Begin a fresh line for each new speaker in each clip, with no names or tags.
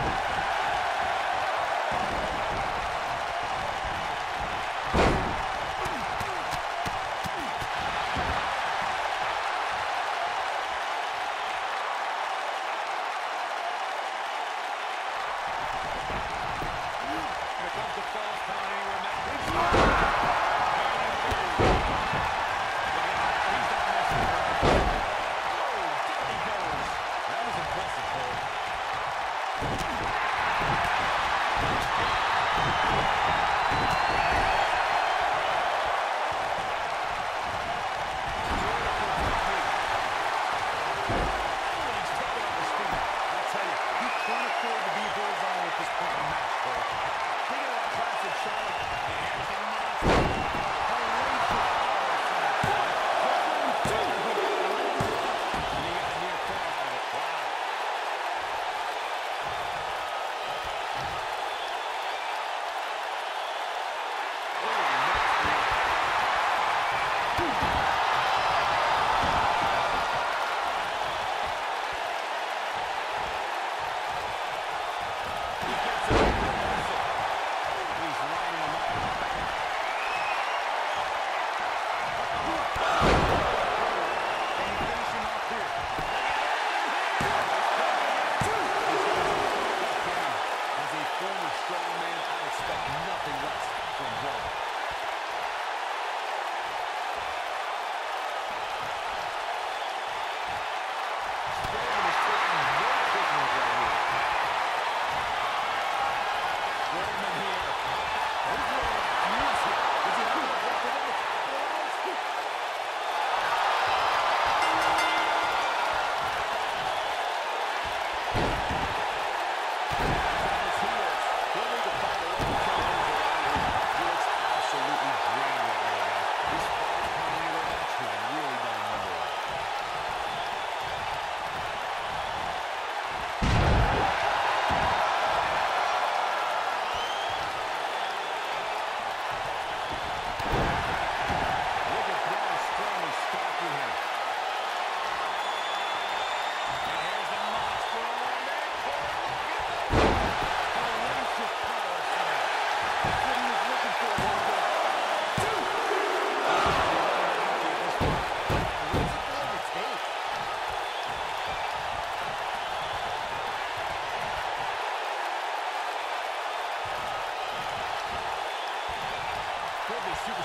Bye.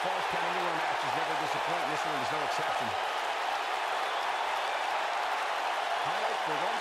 Falls Count Anywhere match is never disappointing. This one is no exception. Highlight for one